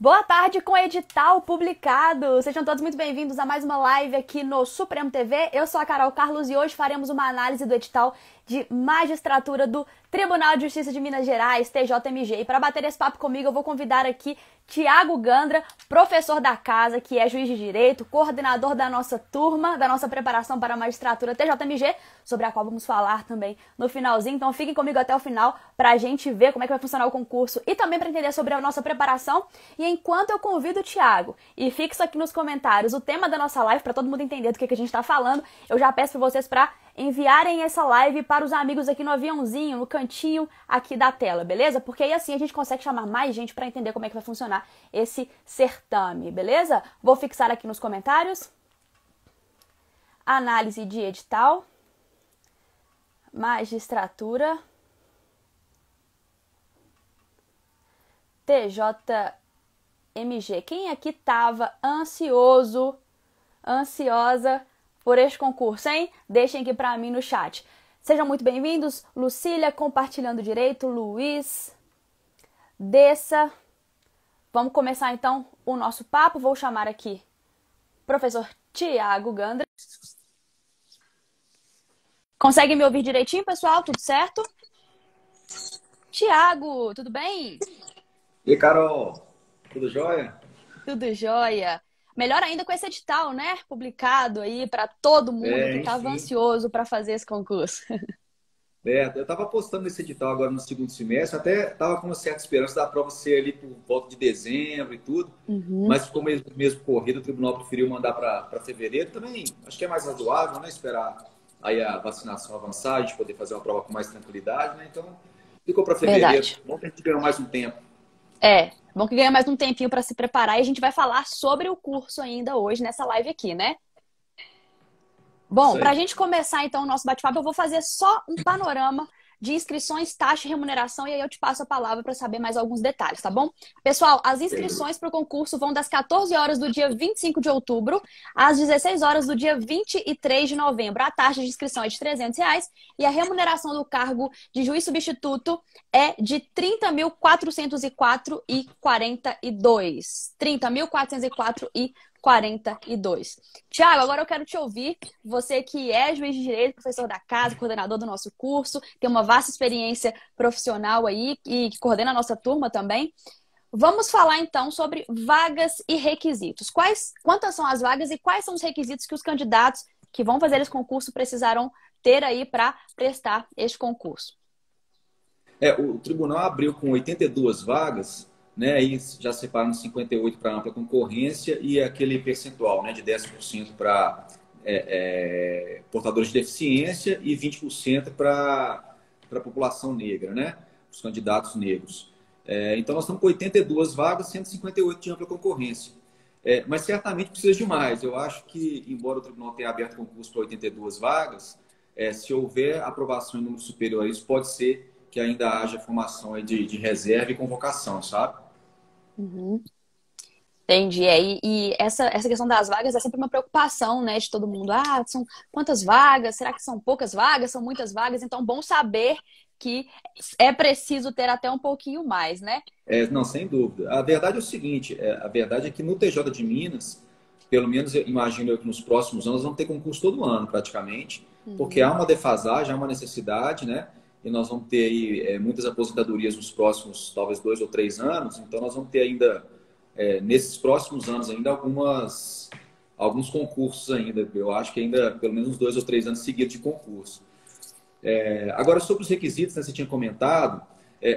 Boa tarde com edital publicado. Sejam todos muito bem-vindos a mais uma live aqui no Supremo TV. Eu sou a Carol Carlos e hoje faremos uma análise do edital de magistratura do Tribunal de Justiça de Minas Gerais, TJMG. E para bater esse papo comigo, eu vou convidar aqui Tiago Gandra, professor da casa, que é juiz de direito, coordenador da nossa turma, da nossa preparação para a magistratura TJMG, sobre a qual vamos falar também no finalzinho. Então fiquem comigo até o final para a gente ver como é que vai funcionar o concurso e também para entender sobre a nossa preparação. E enquanto eu convido o Tiago e fixo aqui nos comentários o tema da nossa live para todo mundo entender do que, que a gente está falando, eu já peço para vocês para enviarem essa live para os amigos aqui no aviãozinho, no cantinho aqui da tela, beleza? Porque aí assim a gente consegue chamar mais gente para entender como é que vai funcionar esse certame, beleza? Vou fixar aqui nos comentários. Análise de edital. Magistratura. TJMG. Quem aqui tava ansioso, ansiosa por este concurso, hein? Deixem aqui para mim no chat. Sejam muito bem-vindos. Lucília, compartilhando direito. Luiz, Dessa. Vamos começar então o nosso papo. Vou chamar aqui professor Tiago Gandra. Consegue me ouvir direitinho, pessoal? Tudo certo? Tiago, tudo bem? E Carol? Tudo jóia? Tudo jóia. Melhor ainda com esse edital, né? Publicado aí para todo mundo é, que estava ansioso para fazer esse concurso. É, eu estava apostando nesse edital agora no segundo semestre, até estava com uma certa esperança da prova ser ali por volta de dezembro e tudo, uhum. mas ficou mesmo, mesmo corrido, o tribunal preferiu mandar para fevereiro. Também acho que é mais razoável, né? Esperar aí a vacinação avançar, a gente poder fazer uma prova com mais tranquilidade, né? Então, ficou para fevereiro. Verdade. Vamos ter que ganhar mais um tempo. É, Bom que ganha mais um tempinho para se preparar e a gente vai falar sobre o curso ainda hoje nessa live aqui, né? Bom, para a gente começar então o nosso bate-papo, eu vou fazer só um panorama de inscrições, taxa e remuneração, e aí eu te passo a palavra para saber mais alguns detalhes, tá bom? Pessoal, as inscrições para o concurso vão das 14 horas do dia 25 de outubro às 16 horas do dia 23 de novembro. A taxa de inscrição é de 300 reais e a remuneração do cargo de juiz substituto é de 30.404,42. 30.404,42. 42. Tiago, agora eu quero te ouvir. Você que é juiz de direito, professor da casa, coordenador do nosso curso, tem uma vasta experiência profissional aí e que coordena a nossa turma também. Vamos falar então sobre vagas e requisitos. Quais, quantas são as vagas e quais são os requisitos que os candidatos que vão fazer esse concurso precisarão ter aí para prestar este concurso? É, o tribunal abriu com 82 vagas né? Aí já separam 58 para ampla concorrência e aquele percentual, né, de 10% para é, é, portadores de deficiência e 20% para a população negra, né? Os candidatos negros. É, então, nós estamos com 82 vagas, 158 de ampla concorrência. É, mas certamente precisa de mais. Eu acho que, embora o tribunal tenha aberto concurso para 82 vagas, é, se houver aprovação em número superior a isso, pode ser que ainda haja formação de, de reserva e convocação, sabe? Uhum. Entendi. É, e, e, essa, essa questão das vagas é sempre uma preocupação, né, de todo mundo. Ah, são quantas vagas? Será que são poucas vagas? São muitas vagas? Então, bom saber que é preciso ter até um pouquinho mais, né? É, não, sem dúvida. A verdade é o seguinte: é, a verdade é que no TJ de Minas, pelo menos eu imagino eu que nos próximos anos vão ter concurso todo ano, praticamente, uhum. porque há uma defasagem, há uma necessidade, né? E nós vamos ter aí é, muitas aposentadorias nos próximos, talvez, dois ou três anos. Então, nós vamos ter ainda, é, nesses próximos anos ainda, algumas, alguns concursos ainda. Eu acho que ainda, pelo menos dois ou três anos seguidos de concurso. É, agora, sobre os requisitos, né, você tinha comentado,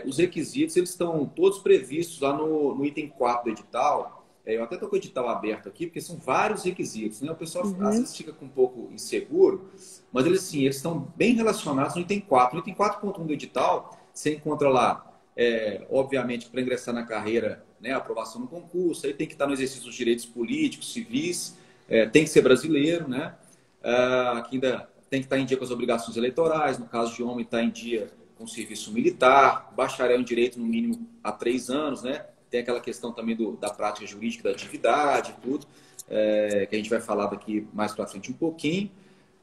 os requisitos, eles estão todos previstos lá no, no item 4 do edital, é, eu até estou com o edital aberto aqui, porque são vários requisitos. Né? O pessoal uhum. às vezes fica com um pouco inseguro, mas eles sim, eles estão bem relacionados no item 4. No item 4.1 do edital, você encontra lá, é, obviamente, para ingressar na carreira, né, aprovação no concurso, aí tem que estar no exercício dos direitos políticos, civis, é, tem que ser brasileiro, né? Ah, aqui ainda tem que estar em dia com as obrigações eleitorais, no caso de homem, está em dia com serviço militar, bacharel em direito no mínimo há três anos, né? Tem aquela questão também do, da prática jurídica da atividade, tudo, é, que a gente vai falar daqui mais para frente um pouquinho.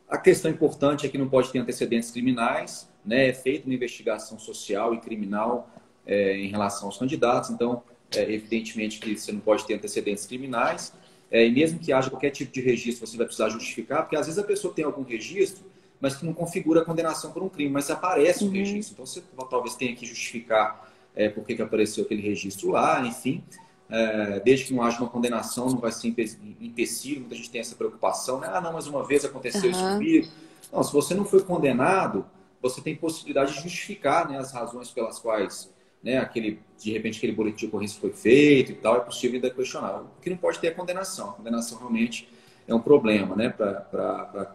A questão importante é que não pode ter antecedentes criminais, né? É feita uma investigação social e criminal é, em relação aos candidatos, então é, evidentemente que você não pode ter antecedentes criminais, é, e mesmo que haja qualquer tipo de registro, você vai precisar justificar, porque às vezes a pessoa tem algum registro, mas que não configura a condenação por um crime, mas aparece uhum. o registro. Então você talvez tenha que justificar é, por que, apareceu aquele registro lá, enfim. É, desde que não haja uma condenação, não vai ser empecilho. Muita gente tem essa preocupação, né? Ah, não, mas uma vez aconteceu uhum. isso comigo. Não, se você não foi condenado, você tem possibilidade de justificar né, as razões pelas quais né, aquele, de repente aquele boletim de ocorrência foi feito e tal, é possível ainda questionar. O que não pode ter é a condenação. A condenação realmente é um problema né, para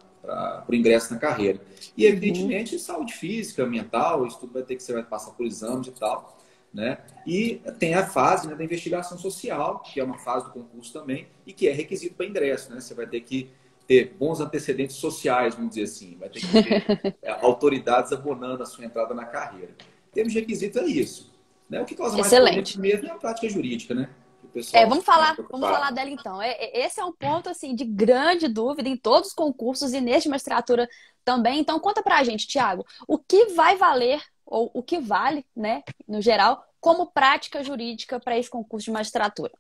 o ingresso na carreira. E, evidentemente, uhum. saúde física, mental, isso tudo vai ter que você vai passar por exames e tal. Né? E tem a fase né, da investigação social, que é uma fase do concurso também, e que é requisito para ingresso. Né? Você vai ter que ter bons antecedentes sociais, vamos dizer assim, vai ter que ter é, autoridades abonando a sua entrada na carreira. Em termos de requisito, é isso. Né? O que causa mais Excelente. mesmo é a prática jurídica, né? É, vamos falar, vamos falar dela então. É, é, esse é um ponto assim de grande dúvida em todos os concursos e neste magistratura também. Então conta pra gente, Tiago, o que vai valer ou o que vale, né, no geral, como prática jurídica para esse concurso de magistratura?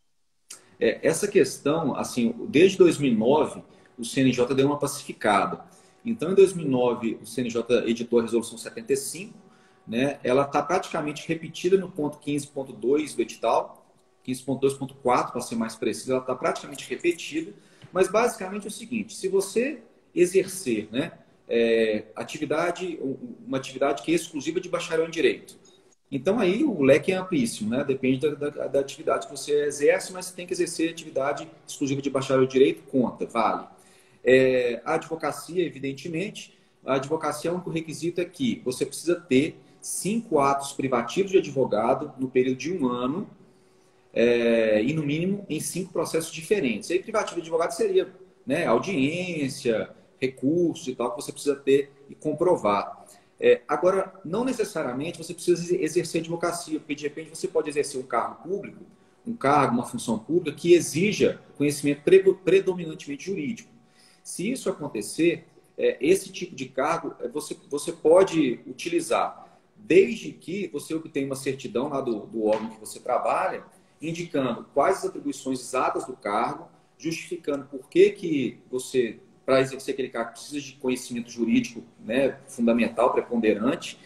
É, essa questão, assim, desde 2009, o CNJ deu uma pacificada. Então, em 2009, o CNJ editou a resolução 75, né? Ela está praticamente repetida no ponto 15.2 do edital, 15.2.4 para ser mais preciso, ela está praticamente repetida, mas basicamente é o seguinte: se você exercer, né, é, atividade, uma atividade que é exclusiva de bacharel em direito, então aí o leque é amplíssimo, né? Depende da, da, da, atividade que você exerce, mas você tem que exercer atividade exclusiva de bacharel em direito, conta, vale. É, a advocacia, evidentemente, a advocacia, o único requisito é que você precisa ter cinco atos privativos de advogado no período de um ano é, e, no mínimo, em cinco processos diferentes. E aí, privativo de advogado seria né, audiência, recursos e tal, que você precisa ter e comprovar. É, agora, não necessariamente você precisa exercer advocacia, porque de repente você pode exercer um cargo público, um cargo, uma função pública que exija conhecimento predominantemente jurídico. Se isso acontecer, é, esse tipo de cargo é, você, você pode utilizar, desde que você obtenha uma certidão lá do, do órgão que você trabalha, indicando quais as atribuições exatas do cargo, justificando por que, que você, para exercer aquele cargo, precisa de conhecimento jurídico né, fundamental, preponderante.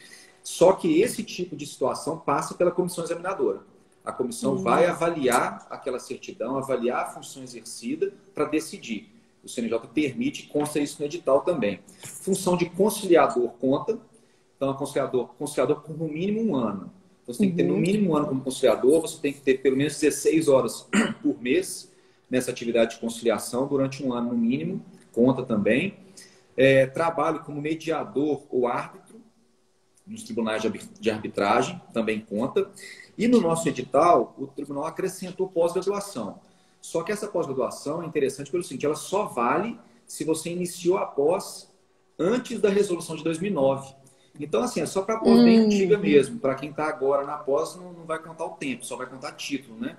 Só que esse tipo de situação passa pela comissão examinadora. A comissão uhum. vai avaliar aquela certidão, avaliar a função exercida para decidir o CNJ permite e consta isso no edital também. Função de conciliador conta. Então, conciliador, conciliador por no mínimo um ano. Você tem que ter no uhum. mínimo um ano como conciliador, você tem que ter pelo menos 16 horas por mês nessa atividade de conciliação durante um ano no mínimo, conta também. É, trabalho como mediador ou árbitro nos tribunais de arbitragem, também conta. E no nosso edital, o tribunal acrescentou pós-graduação. Só que essa pós-graduação é interessante pelo seguinte, ela só vale se você iniciou a pós antes da resolução de 2009. Então, assim, é só para pós bem hum. antiga mesmo. Para quem está agora na pós, não, não, vai contar o tempo, só vai contar título, né?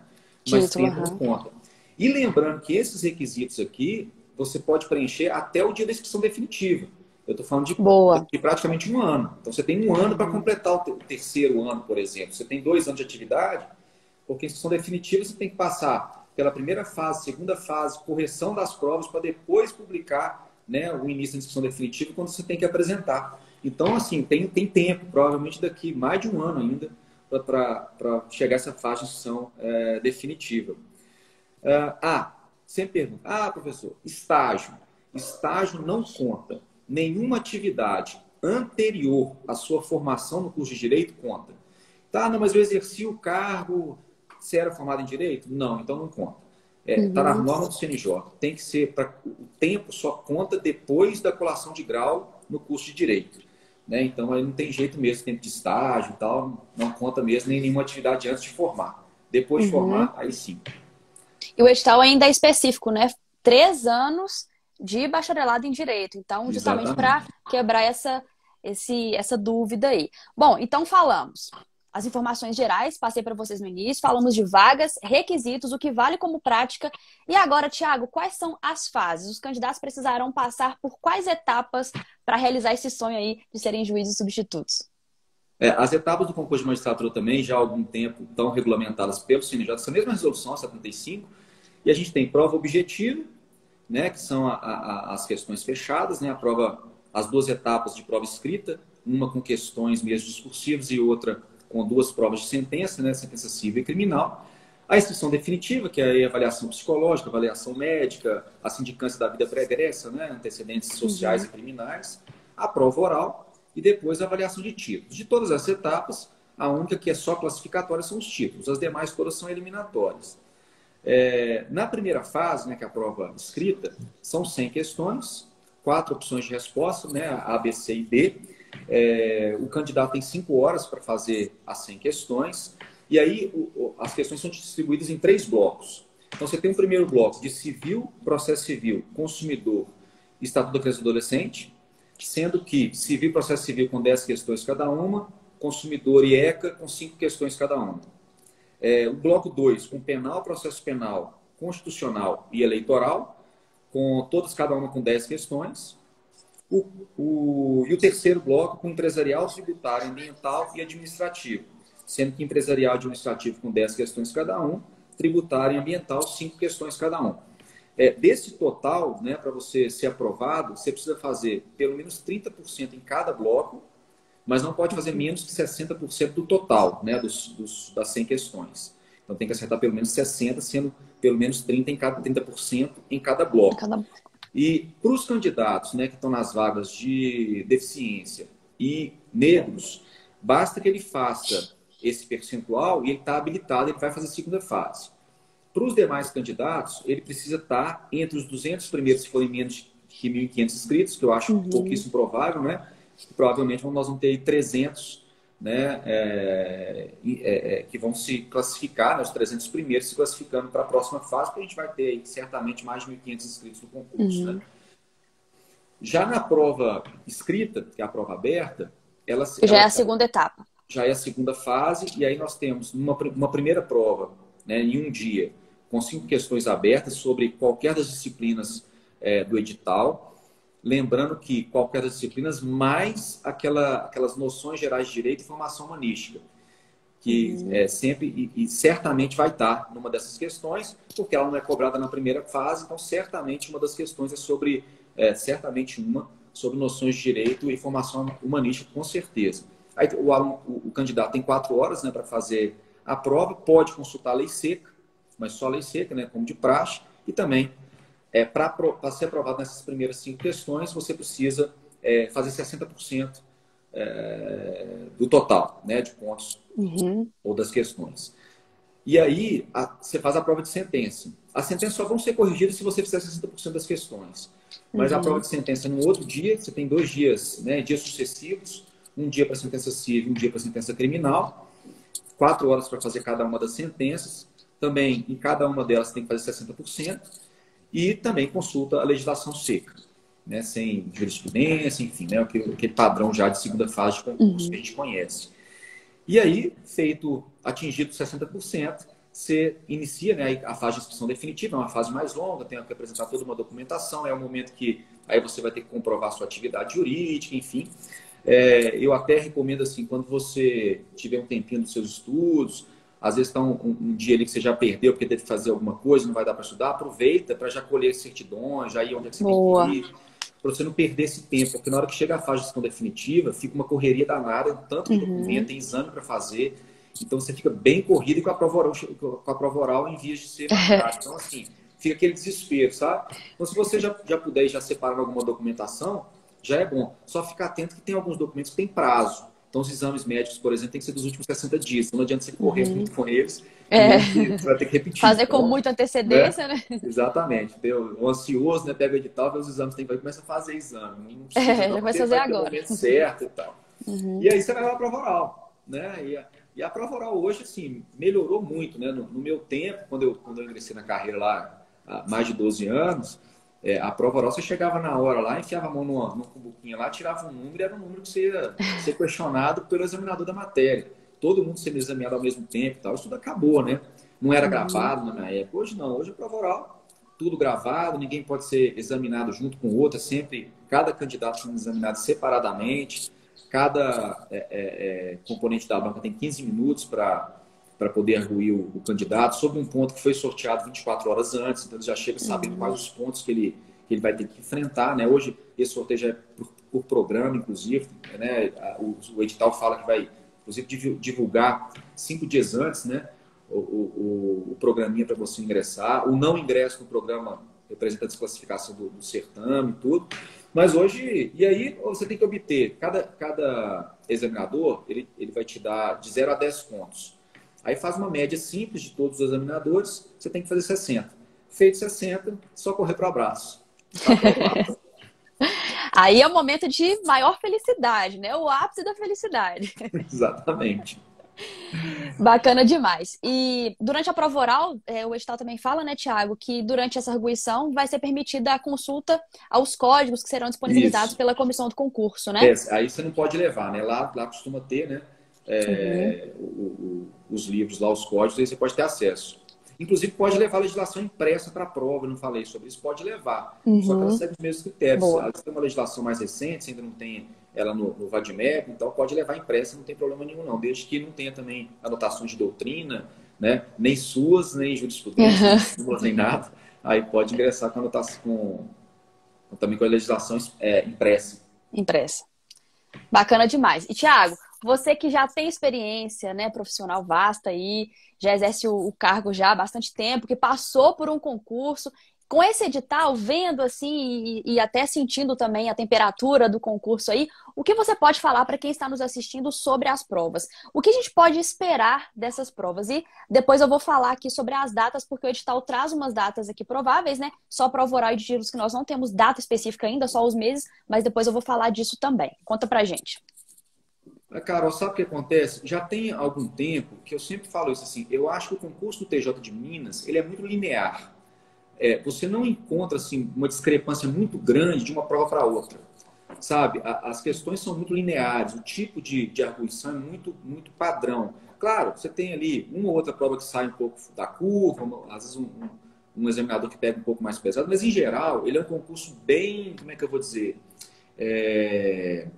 Mas título, tempo uhum. conta. E lembrando que esses requisitos aqui, você pode preencher até o dia da inscrição definitiva. Eu estou falando de, de, praticamente um ano. Então, você tem um ano para completar o terceiro ano, por exemplo. Você tem dois anos de atividade, porque a inscrição definitiva você tem que passar pela primeira fase, segunda fase, correção das provas, para depois publicar né, o início da inscrição definitiva, quando você tem que apresentar. Então, assim, tem, tem tempo, provavelmente daqui mais de um ano ainda, para chegar essa fase de inscrição é, definitiva. Uh, ah, sempre pergunta, ah, professor, estágio. Estágio não conta. Nenhuma atividade anterior à sua formação no curso de Direito conta. Tá, não, mas eu exerci o cargo você era formado em direito? Não, então não conta. Está é, uhum. Tá na norma do CNJ. Tem que ser para o tempo só conta depois da colação de grau no curso de direito. Né? Então aí não tem jeito mesmo, tempo de estágio e tal, não conta mesmo nem nenhuma atividade antes de formar. Depois de uhum. formar, aí sim. E o edital ainda é específico, né? Três anos de bacharelado em direito. Então, justamente para quebrar essa, esse, essa dúvida aí. Bom, então falamos as informações gerais, passei para vocês no início, falamos de vagas, requisitos, o que vale como prática. E agora, Tiago, quais são as fases? Os candidatos precisarão passar por quais etapas para realizar esse sonho aí de serem juízes substitutos? É, as etapas do concurso de magistratura também, já há algum tempo, estão regulamentadas pelo CNJ, essa mesma resolução, 75, e a gente tem prova objetiva, né, que são a, a, as questões fechadas, né, a prova, as duas etapas de prova escrita, uma com questões mesmo discursivas e outra com duas provas de sentença, né, sentença civil e criminal. A inscrição definitiva, que é a avaliação psicológica, avaliação médica, a sindicância da vida pregressa, né, antecedentes sociais uhum. e criminais, a prova oral e depois a avaliação de títulos. De todas as etapas, a única que é só classificatória são os títulos, as demais todas são eliminatórias. É, na primeira fase, né, que é a prova escrita, são 100 questões, quatro opções de resposta, né, A, B, C e D. É, o candidato tem cinco horas para fazer as 100 questões, e aí o, as questões são distribuídas em três blocos. Então, você tem um primeiro bloco de civil, processo civil, consumidor estatuto da criança e adolescente, sendo que civil processo civil com 10 questões cada uma, consumidor e ECA com cinco questões cada uma. É, o bloco 2, com penal, processo penal, constitucional e eleitoral, com todas, cada uma com 10 questões. O, o, e o terceiro bloco, com empresarial, tributário, ambiental e administrativo, sendo que empresarial e administrativo com 10 questões cada um, tributário e ambiental, 5 questões cada um. É, desse total, né, para você ser aprovado, você precisa fazer pelo menos 30% em cada bloco mas não pode fazer menos que 60% do total, né, dos, dos, das 100 questões. Então tem que acertar pelo menos 60, sendo pelo menos 30 em cada 30% em cada bloco. Cada... E para os candidatos, né, que estão nas vagas de deficiência e negros, basta que ele faça esse percentual e ele está habilitado, ele vai fazer a segunda fase. Para os demais candidatos, ele precisa estar entre os 200 primeiros, se forem menos que 1.500 inscritos, que eu acho uhum. pouquíssimo provável, né? provavelmente nós vamos ter 300 né, é, é, é, que vão se classificar, né, os 300 primeiros se classificando para a próxima fase, porque a gente vai ter certamente mais de 1.500 inscritos no concurso. Uhum. Né? Já na prova escrita, que é a prova aberta, ela já ela, é a segunda etapa. Já é a segunda fase, e aí nós temos uma, uma primeira prova né, em um dia, com cinco questões abertas sobre qualquer das disciplinas é, do edital lembrando que qualquer das disciplinas, mais aquela, aquelas noções gerais de direito e formação humanística, que uhum. é sempre e, e, certamente vai estar numa dessas questões, porque ela não é cobrada na primeira fase, então certamente uma das questões é sobre, é, certamente uma, sobre noções de direito e formação humanística, com certeza. Aí o, aluno, o, o candidato tem quatro horas né, para fazer a prova, pode consultar a lei seca, mas só a lei seca, né, como de praxe, e também é, para ser aprovado nessas primeiras cinco questões, você precisa é, fazer 60% é, do total né, de pontos uhum. ou das questões. E aí, a, você faz a prova de sentença. As sentenças só vão ser corrigidas se você fizer 60% das questões. Mas uhum. a prova de sentença no outro dia, você tem dois dias, né, dias sucessivos, um dia para sentença civil, um dia para sentença criminal, quatro horas para fazer cada uma das sentenças. Também, em cada uma delas, você tem que fazer 60% e também consulta a legislação seca, né, sem jurisprudência, enfim, né, aquele, aquele padrão já de segunda fase de concurso uhum. que a gente conhece. E aí, feito, atingido 60%, você inicia né, a fase de inscrição definitiva, é uma fase mais longa, tem que apresentar toda uma documentação, é um momento que aí você vai ter que comprovar sua atividade jurídica, enfim. É, eu até recomendo assim, quando você tiver um tempinho dos seus estudos, às vezes está um, um, dia ali que você já perdeu porque teve que fazer alguma coisa, não vai dar para estudar, aproveita para já colher certidões, já ir onde é que você Boa. tem que ir, para você não perder esse tempo, porque na hora que chega a fase de gestão definitiva, fica uma correria danada, tanto de uhum. documento, tem exame para fazer, então você fica bem corrido e com a prova oral, com a prova oral em vias de ser Então, assim, fica aquele desespero, sabe? Então, se você já, já puder já separar alguma documentação, já é bom. Só ficar atento que tem alguns documentos que tem prazo. Então, os exames médicos, por exemplo, tem que ser dos últimos 60 dias. Então, não adianta você correr uhum. muito com eles. É. Você vai ter que repetir. Fazer então, com muita antecedência, né? né? Exatamente. O ansioso, né? Pega o edital, vê os exames, tem que começar a fazer exame. Não precisa, é, não, fazer vai agora. Momento certo e tal. Uhum. E aí você vai lá a prova oral, né? E a, e a prova oral hoje, assim, melhorou muito, né? No, no, meu tempo, quando eu, quando eu ingressei na carreira lá há mais de 12 anos, é, a prova oral, você chegava na hora lá, enfiava a mão numa cumbuquinha lá, tirava um número e era um número que você ia ser questionado pelo examinador da matéria. Todo mundo sendo examinado ao mesmo tempo e tal. Isso tudo acabou, né? Não era gravado na minha época. Hoje não. Hoje a prova oral, tudo gravado, ninguém pode ser examinado junto com o outro. É sempre cada candidato sendo examinado separadamente. Cada é, é, é componente da banca tem 15 minutos para para poder arguir o, o, candidato sobre um ponto que foi sorteado 24 horas antes, então ele já chega sabendo uhum. quais os pontos que ele, que ele vai ter que enfrentar. Né? Hoje, esse sorteio já é por, por programa, inclusive. Né? O, o, edital fala que vai, inclusive, divulgar cinco dias antes né? o, o, o programinha para você ingressar. O não ingresso no programa representa a desclassificação do, do certame e tudo. Mas hoje, e aí você tem que obter, cada, cada examinador, ele, ele vai te dar de 0 a 10 pontos. Aí faz uma média simples de todos os examinadores, você tem que fazer 60. Feito 60, só correr para o abraço. Aí é o momento de maior felicidade, né? O ápice da felicidade. Exatamente. Bacana demais. E durante a prova oral, é, o edital também fala, né, Tiago, que durante essa arguição vai ser permitida a consulta aos códigos que serão disponibilizados Isso. pela comissão do concurso, né? É, aí você não pode levar, né? Lá, lá costuma ter, né? É, uhum. o, o, os livros lá, os códigos, aí você pode ter acesso. Inclusive, pode levar a legislação impressa para a prova, eu não falei sobre isso, pode levar. Uhum. Só que ela segue os mesmos critérios. Boa. Se tem uma legislação mais recente, se ainda não tem ela no, no VADMEC, então pode levar impressa, não tem problema nenhum, não. Desde que não tenha também anotações de doutrina, né? nem suas, nem jurisprudência, uhum. nem nada. Aí pode ingressar com anotação, com também com a legislação é, impressa. Impressa. Bacana demais. E, Tiago, você que já tem experiência, né, profissional vasta aí, já exerce o, o cargo já há bastante tempo, que passou por um concurso, com esse edital, vendo assim e, e, até sentindo também a temperatura do concurso aí, o que você pode falar para quem está nos assistindo sobre as provas? O que a gente pode esperar dessas provas? E depois eu vou falar aqui sobre as datas, porque o edital traz umas datas aqui prováveis, né? Só prova oral e de giros que nós não temos data específica ainda, só os meses, mas depois eu vou falar disso também. Conta pra gente. Carol, sabe o que acontece? Já tem algum tempo que eu sempre falo isso assim, eu acho que o concurso do TJ de Minas, ele é muito linear. É, você não encontra assim uma discrepância muito grande de uma prova para outra. Sabe? A, as questões são muito lineares, o tipo de, de arguição é muito, muito padrão. Claro, você tem ali uma ou outra prova que sai um pouco da curva, às vezes um, um, um examinador que pega um pouco mais pesado, mas em geral ele é um concurso bem, como é que eu vou dizer? É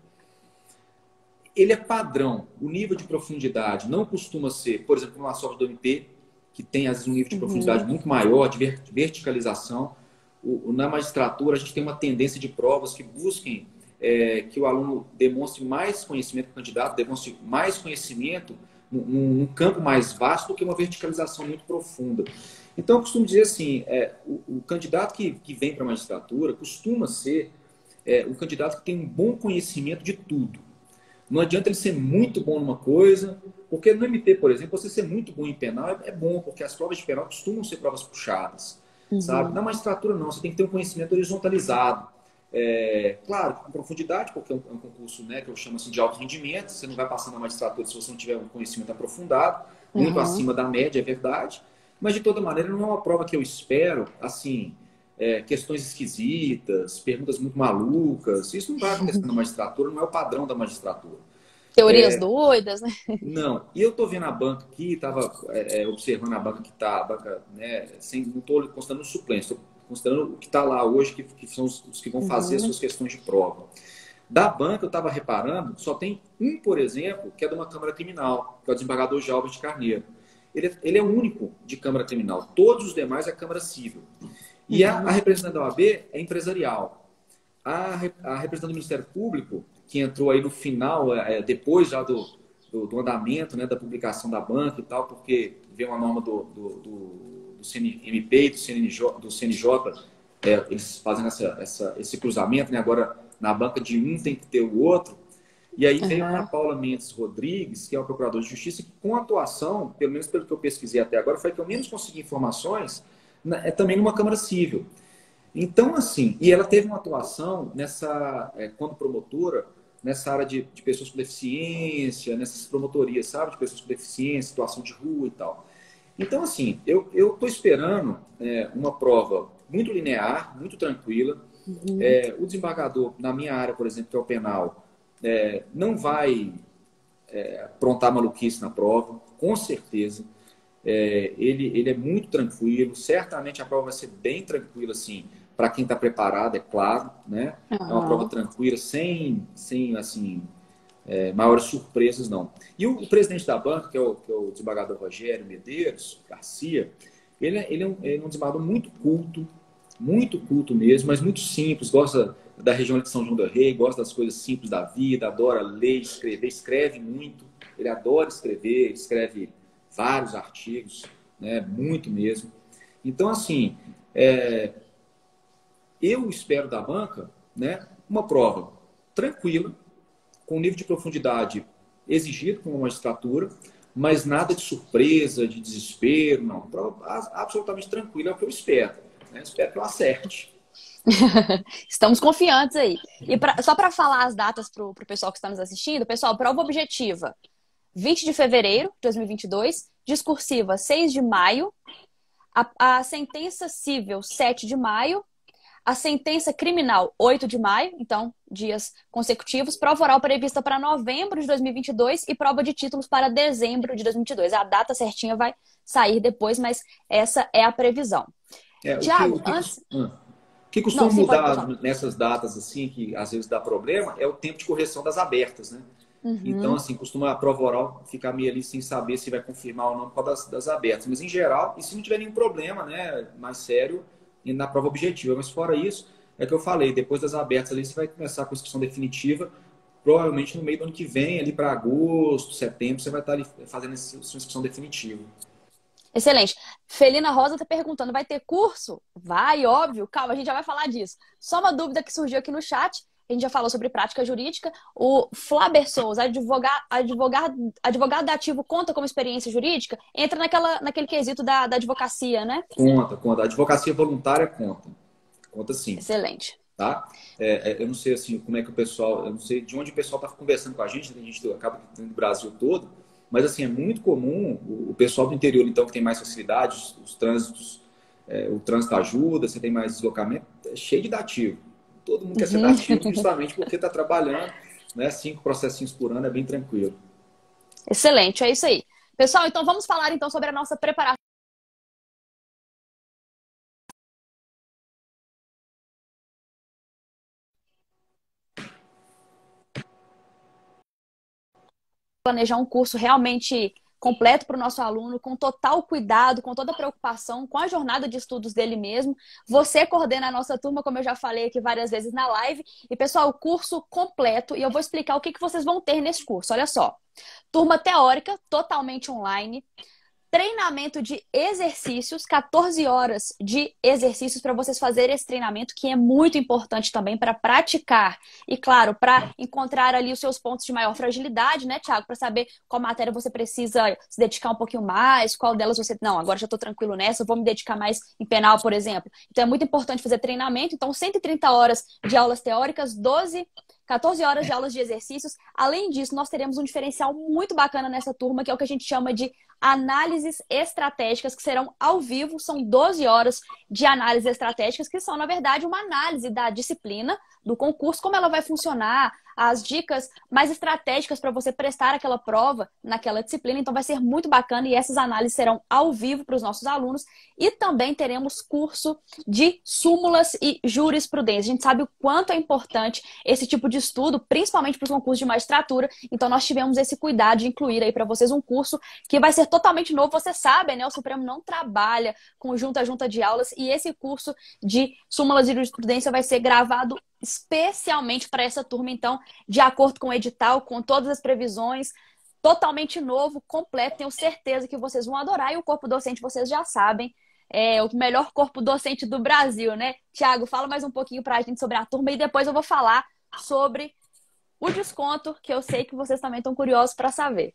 ele é padrão. O nível de profundidade não costuma ser, por exemplo, uma software do MP, que tem às vezes um nível de profundidade uhum. muito maior, de verticalização. O, na magistratura, a gente tem uma tendência de provas que busquem é, que o aluno demonstre mais conhecimento que o candidato, demonstre mais conhecimento num, num, campo mais vasto do que uma verticalização muito profunda. Então, eu costumo dizer assim, é, o, o, candidato que, que vem para a magistratura costuma ser é, um candidato que tem um bom conhecimento de tudo. Não adianta ele ser muito bom numa coisa, porque no MP, por exemplo, você ser muito bom em penal é, é bom, porque as provas de penal costumam ser provas puxadas, uhum. sabe? Na magistratura não, você tem que ter um conhecimento horizontalizado. É, claro, com profundidade, porque é um, é um, concurso né, que eu chamo assim, de alto rendimento, você não vai passar na magistratura se você não tiver um conhecimento aprofundado, muito uhum. acima da média, é verdade, mas de toda maneira não é uma prova que eu espero, assim, é, questões esquisitas, perguntas muito malucas. Isso não vai acontecer na magistratura, não é o padrão da magistratura. Teorias é, doidas, né? Não. E eu estou vendo a banca aqui, estava é, é, observando a banca que está, a banca, né, sem, não estou considerando os suplentes, estou considerando o que está lá hoje, que, que são os, os, que vão fazer uhum. suas questões de prova. Da banca, eu estava reparando, só tem um, por exemplo, que é de uma Câmara Criminal, que é o desembargador Jalves de Carneiro. Ele, é, ele é o único de Câmara Criminal. Todos os demais é Câmara Civil. E a, a representante da OAB é empresarial. A, a representante do Ministério Público, que entrou aí no final, é, é, depois já do, do, do, andamento, né, da publicação da banca e tal, porque veio uma norma do, do, do, do CNMP e do CNJ, do CNJ é, eles fazem essa, essa, esse cruzamento, né? agora na banca de um tem que ter o outro. E aí uhum. a Paula Mendes Rodrigues, que é o procurador de justiça, que com atuação, pelo menos pelo que eu pesquisei até agora, foi que eu menos consegui informações é também numa Câmara Civil. Então, assim, e ela teve uma atuação nessa, é, quando promotora, nessa área de, de, pessoas com deficiência, nessas promotorias, sabe? De pessoas com deficiência, situação de rua e tal. Então, assim, eu estou esperando é, uma prova muito linear, muito tranquila. Uhum. É, o desembargador, na minha área, por exemplo, que é o penal, é, não vai é, aprontar maluquice na prova, com certeza. É, ele, ele é muito tranquilo, certamente a prova vai ser bem tranquila, assim, para quem está preparado, é claro, né? Uhum. É uma prova tranquila, sem, sem assim, é, maiores surpresas, não. E o, o, presidente da banca, que é o, que é o desembargador Rogério Medeiros Garcia, ele, é, ele, é um, ele é um desembargador muito culto, muito culto mesmo, mas muito simples, gosta da região de São João do Rei, gosta das coisas simples da vida, adora ler, escrever, escreve muito, ele adora escrever, escreve vários artigos, né, muito mesmo. Então, assim, é, eu espero da banca né, uma prova tranquila, com nível de profundidade exigido uma magistratura, mas nada de surpresa, de desespero, não. Prova absolutamente tranquila é o que eu espero. Né? Espero que eu acerte. Estamos confiantes aí. E pra, só para falar as datas para o pessoal que está nos assistindo, pessoal, prova objetiva 20 de fevereiro de 2022, discursiva 6 de maio, a, a sentença civil 7 de maio, a sentença criminal 8 de maio, então dias consecutivos, prova oral prevista para novembro de 2022 e prova de títulos para dezembro de 2022. A data certinha vai sair depois, mas essa é a previsão. É, Tiago, o que, antes... o que costuma Não, mudar nessas datas assim, que às vezes dá problema, é o tempo de correção das abertas, né? Uhum. Então, assim, costuma a prova oral ficar meio ali sem saber se vai confirmar ou não por causa das, das abertas. Mas, em geral, e se não tiver nenhum problema, né, mais sério, na prova objetiva. Mas, fora isso, é que eu falei, depois das abertas ali, você vai começar com a inscrição definitiva. Provavelmente no meio do ano que vem, ali para agosto, setembro, você vai estar ali fazendo a sua inscrição definitiva. Excelente. Felina Rosa está perguntando: vai ter curso? Vai, óbvio. Calma, a gente já vai falar disso. Só uma dúvida que surgiu aqui no chat a gente já falou sobre prática jurídica. O Flaber Souza, advogado, advogado, advogado ativo, conta como experiência jurídica? Entra naquela, naquele quesito da, da advocacia, né? Conta, conta. A advocacia voluntária conta. Conta sim. Excelente. Tá? É, é, eu não sei assim como é que o pessoal, eu não sei de onde o pessoal está conversando com a gente, a gente acaba no Brasil todo, mas assim é muito comum o, pessoal do interior então que tem mais facilidade, os, os trânsitos, é, o trânsito ajuda, você tem mais deslocamento, é cheio de dativo todo mundo quer ser dativo justamente porque está trabalhando, né? Cinco processinhos por ano é bem tranquilo. Excelente, é isso aí. Pessoal, então vamos falar então sobre a nossa preparação. Planejar um curso realmente completo para o nosso aluno, com total cuidado, com toda preocupação, com a jornada de estudos dele mesmo. Você coordena a nossa turma, como eu já falei aqui várias vezes na live. E, pessoal, o curso completo, e eu vou explicar o que, que vocês vão ter nesse curso. Olha só. Turma teórica, totalmente online treinamento de exercícios, 14 horas de exercícios para vocês fazerem esse treinamento, que é muito importante também para praticar e, claro, para encontrar ali os seus pontos de maior fragilidade, né, Tiago? Para saber qual matéria você precisa se dedicar um pouquinho mais, qual delas você. Não, agora já estou tranquilo nessa, vou me dedicar mais em penal, por exemplo. Então é muito importante fazer treinamento. Então, 130 horas de aulas teóricas, 12 14 horas de aulas de exercícios. Além disso, nós teremos um diferencial muito bacana nessa turma, que é o que a gente chama de análises estratégicas, que serão ao vivo. São 12 horas de análises estratégicas, que são, na verdade, uma análise da disciplina do concurso, como ela vai funcionar, as dicas mais estratégicas para você prestar aquela prova naquela disciplina. Então, vai ser muito bacana e essas análises serão ao vivo para os nossos alunos. E também teremos curso de súmulas e jurisprudência. A gente sabe o quanto é importante esse tipo de estudo, principalmente para os concursos de magistratura. Então, nós tivemos esse cuidado de incluir aí para vocês um curso que vai ser totalmente novo. Você sabe, né? O Supremo não trabalha com junta junta de aulas e esse curso de súmulas e jurisprudência vai ser gravado especialmente para essa turma. Então, de acordo com o edital, com todas as previsões, totalmente novo, completo. Tenho certeza que vocês vão adorar. E o corpo docente, vocês já sabem, é o melhor corpo docente do Brasil, né? Tiago, fala mais um pouquinho para a gente sobre a turma e depois eu vou falar sobre o desconto, que eu sei que vocês também estão curiosos para saber.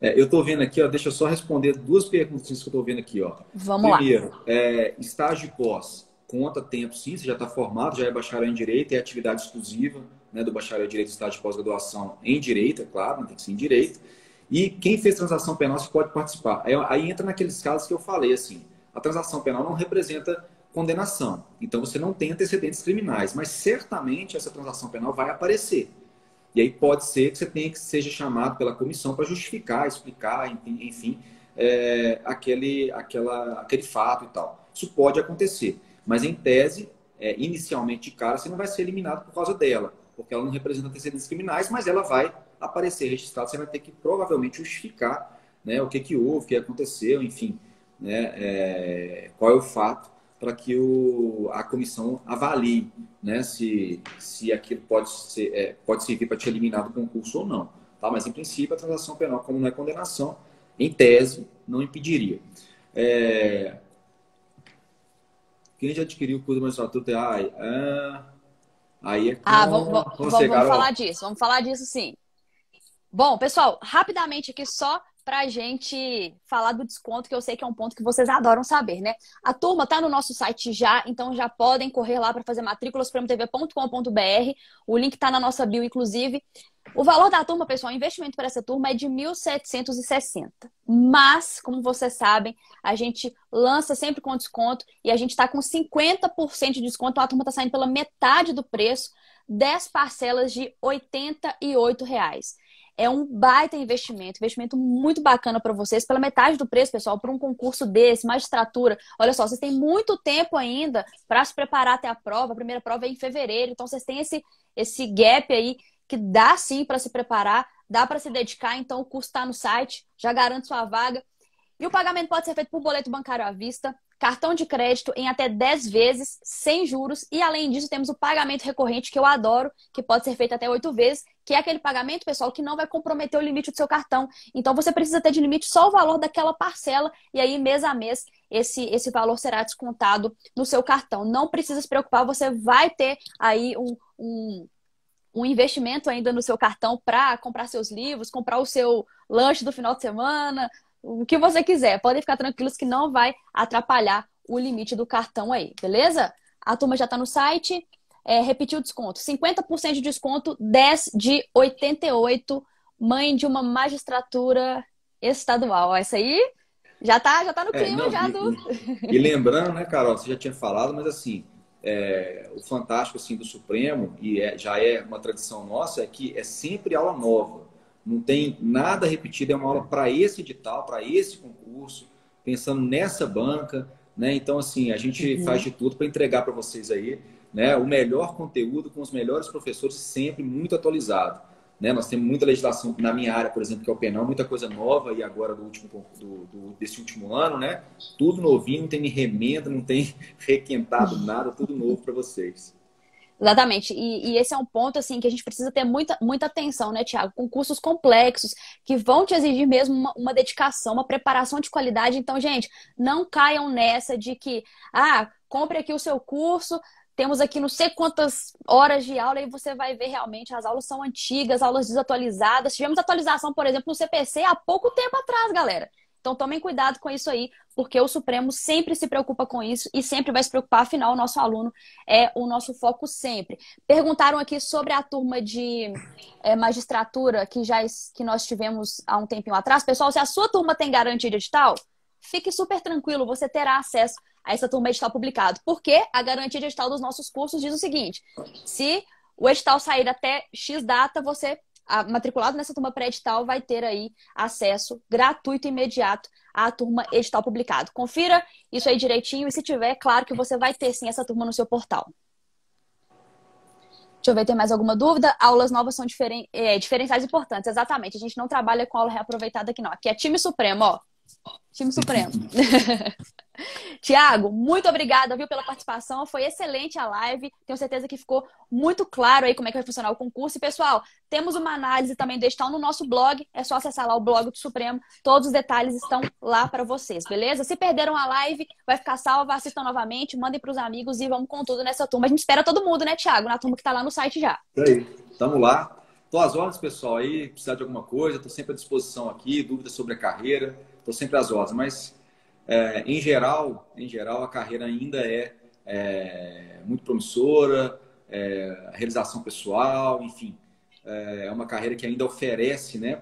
É, eu estou vendo aqui, ó, deixa eu só responder duas perguntas que eu estou vendo aqui. Ó. Vamos Primeiro, lá. Primeiro, é, estágio pós conta tempo sim, você já está formado, já é bacharel em Direito, é atividade exclusiva né, do bacharel em Direito Estado de Pós-Graduação em Direito, é claro, tem que ser em Direito. E quem fez transação penal você pode participar. Aí, aí entra naqueles casos que eu falei, assim, a transação penal não representa condenação. Então você não tem antecedentes criminais, mas certamente essa transação penal vai aparecer. E aí pode ser que você tenha que seja chamado pela comissão para justificar, explicar, enfim, é, aquele, aquela, aquele fato e tal. Isso pode acontecer. Mas, em tese, é, inicialmente de cara, você não vai ser eliminado por causa dela, porque ela não representa antecedentes criminais, mas ela vai aparecer registrado, você vai ter que provavelmente justificar né, o que, que houve, o que aconteceu, enfim, né, é, qual é o fato para que o, a comissão avalie né, se, se aquilo pode, ser, é, pode servir para te eliminar do concurso ou não. Tá? Mas, em princípio, a transação penal, como não é condenação, em tese, não impediria. É... Quem já adquiriu o curso de magistratura tem. Ah, aí é. Ah, vamos, vamos, vamos, vamos falar disso, vamos falar disso sim. Bom, pessoal, rapidamente aqui só para a gente falar do desconto, que eu sei que é um ponto que vocês adoram saber, né? A turma está no nosso site já, então já podem correr lá para fazer matrículas prêmiotv.com.br. O link está na nossa bio, inclusive. O valor da turma, pessoal, o investimento para essa turma é de 1.760. Mas, como vocês sabem, a gente lança sempre com desconto e a gente está com 50% de desconto. Então, a turma está saindo pela metade do preço, 10 parcelas de 88 reais. É um baita investimento, investimento muito bacana para vocês, pela metade do preço, pessoal, para um concurso desse, magistratura. Olha só, vocês têm muito tempo ainda para se preparar até a prova. A primeira prova é em fevereiro, então vocês têm esse, esse gap aí que dá sim para se preparar, dá para se dedicar, então o curso está no site, já garante sua vaga. E o pagamento pode ser feito por boleto bancário à vista, cartão de crédito em até 10 vezes, sem juros. E além disso, temos o pagamento recorrente, que eu adoro, que pode ser feito até 8 vezes, que é aquele pagamento, pessoal, que não vai comprometer o limite do seu cartão. Então, você precisa ter de limite só o valor daquela parcela, e aí, mês a mês, esse, esse valor será descontado no seu cartão. Não precisa se preocupar, você vai ter aí um, um um investimento ainda no seu cartão para comprar seus livros, comprar o seu lanche do final de semana, o que você quiser. Podem ficar tranquilos que não vai atrapalhar o limite do cartão aí, beleza? A turma já está no site. É, repetiu o desconto. 50% de desconto, 10 de 88, mãe de uma magistratura estadual. Essa aí já tá, já tá no é, clima é, não, já e, do. E, lembrando, né, Carol, você já tinha falado, mas assim, é, o fantástico assim, do Supremo, e é, já é uma tradição nossa, é que é sempre aula nova não tem nada repetido, é uma aula para esse edital, para esse concurso, pensando nessa banca, né? Então, assim, a gente uhum. faz de tudo para entregar para vocês aí, né? O melhor conteúdo com os melhores professores, sempre muito atualizado. Né? Nós temos muita legislação na minha área, por exemplo, que é o penal, muita coisa nova e agora do último do, do, desse último ano, né? Tudo novinho, não tem remenda, não tem requentado nada, tudo novo para vocês. Exatamente. E, e, esse é um ponto assim que a gente precisa ter muita, muita atenção, né, Tiago? Com cursos complexos que vão te exigir mesmo uma, uma, dedicação, uma preparação de qualidade. Então, gente, não caiam nessa de que, ah, compre aqui o seu curso, temos aqui não sei quantas horas de aula e você vai ver realmente as aulas são antigas, aulas desatualizadas. Tivemos atualização, por exemplo, no CPC há pouco tempo atrás, galera. Então tomem cuidado com isso aí, porque o Supremo sempre se preocupa com isso e sempre vai se preocupar, afinal, o nosso aluno é o nosso foco sempre. Perguntaram aqui sobre a turma de é, magistratura que já que nós tivemos há um tempinho atrás. Pessoal, se a sua turma tem garantia de edital, fique super tranquilo, você terá acesso a essa turma edital publicado. Porque a garantia de edital dos nossos cursos diz o seguinte: se o edital sair até X data, você matriculado nessa turma pré-edital vai ter aí acesso gratuito e imediato à turma edital publicado. Confira isso aí direitinho e se tiver, claro que você vai ter sim essa turma no seu portal. Deixa eu ver, tem mais alguma dúvida? Aulas novas são diferen... é, diferenciais importantes, exatamente. A gente não trabalha com aula reaproveitada aqui, não. Aqui é time supremo, ó. Time supremo. Tiago, muito obrigada, viu, pela participação. Foi excelente a live. Tenho certeza que ficou muito claro aí como é que vai funcionar o concurso. E, pessoal, temos uma análise também do edital no nosso blog. É só acessar lá o blog do Supremo. Todos os detalhes estão lá para vocês, beleza? Se perderam a live, vai ficar salva, assistam novamente, mandem para os amigos e vamos com tudo nessa turma. A gente espera todo mundo, né, Tiago? Na turma que está lá no site já. Aí. Tamo lá. Tô às ordens, pessoal, aí, precisar de alguma coisa, estou sempre à disposição aqui, dúvidas sobre a carreira, estou sempre às ordens, mas é, em geral, em geral, a carreira ainda é, é muito promissora, é, realização pessoal, enfim, é, é uma carreira que ainda oferece, né,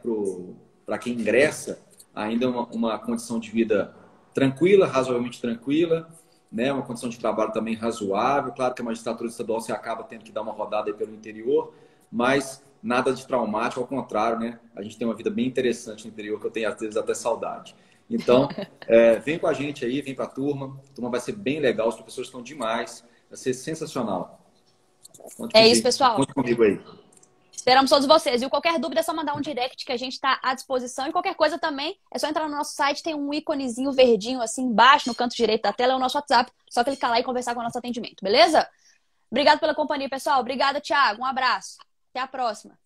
para quem ingressa, ainda uma, uma condição de vida tranquila, razoavelmente tranquila, né, uma condição de trabalho também razoável. Claro que a magistratura estadual você acaba tendo que dar uma rodada pelo interior, mas nada de traumático, ao contrário, né? A gente tem uma vida bem interessante no interior que eu tenho às vezes até saudade. Então, é, vem com a gente aí, vem para a turma. A turma vai ser bem legal, os professores estão demais. Vai ser sensacional. Conte é comigo. isso, pessoal. Conte comigo aí. Esperamos todos vocês. E qualquer dúvida é só mandar um direct que a gente está à disposição. E qualquer coisa também é só entrar no nosso site, tem um íconezinho verdinho assim embaixo, no canto direito da tela, é o nosso WhatsApp. Só clicar lá e conversar com o nosso atendimento, beleza? Obrigado pela companhia, pessoal. Obrigada, Thiago. Um abraço. Até a próxima.